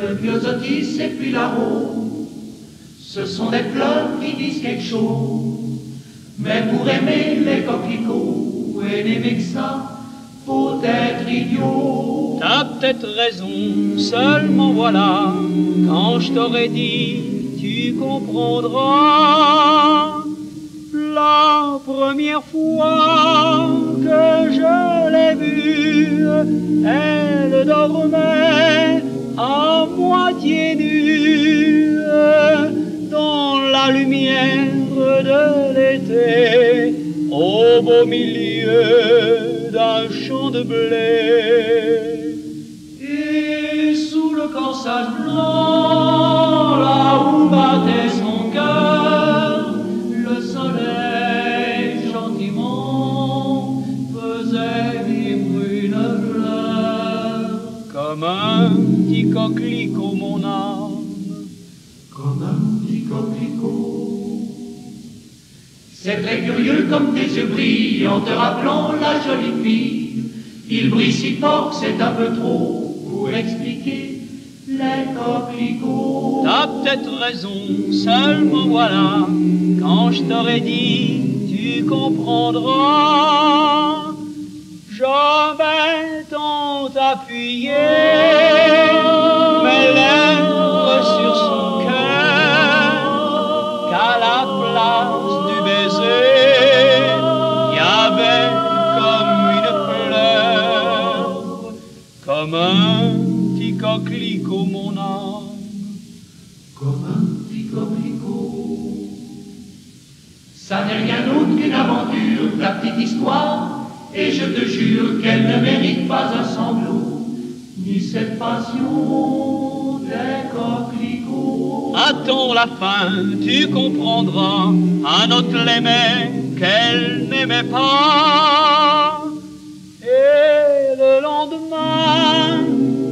le myosotis et puis la rose, ce sont des fleurs qui disent quelque chose. Mais pour aimer les coquelicots et n'aimer que ça, faut être idiot. T'as peut-être raison, seulement voilà, quand je t'aurais dit, tu comprendras. La première fois que je l'ai vue, elle dormait dans la lumière de l'été, au beau milieu d'un champ de blé. Et sous le corsage blanc, Comme un petit coquelicot, mon âme, comme un petit coquelicot. C'est très curieux comme tes yeux brillent en te rappelant la jolie fille. Il brille si fort que c'est un peu trop pour expliquer les coquelicots. T'as peut-être raison, seulement voilà, quand je t'aurais dit, tu comprendras. Jamais tant appuyé mes lèvres sur son cœur qu'à la place du baiser, il y avait comme une fleur, comme un petit coquelicot, mon âme. Comme un petit coquelicot. Ça n'est rien d'autre qu'une aventure, ta petite histoire, et je te jure qu'elle ne mérite pas un sanglot, ni cette passion des coquelicots. Attends la fin, tu comprendras. Un autre l'aimait qu'elle n'aimait pas. Et le lendemain,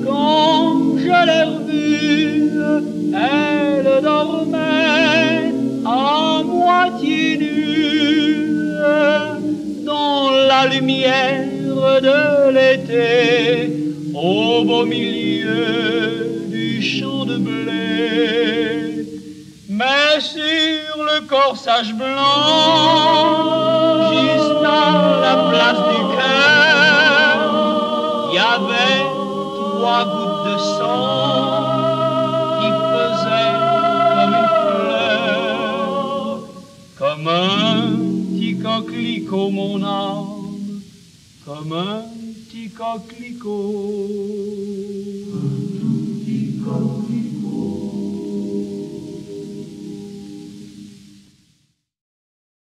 quand je l'ai revue, elle dormait à moitié nue la lumière de l'été, au beau milieu du champ de blé. Mais sur le corsage blanc, juste à la place du cœur, il y avait trois gouttes de sang qui faisaient comme une fleur, comme un petit coquelicot, mon âme, comme un petit coquelicot.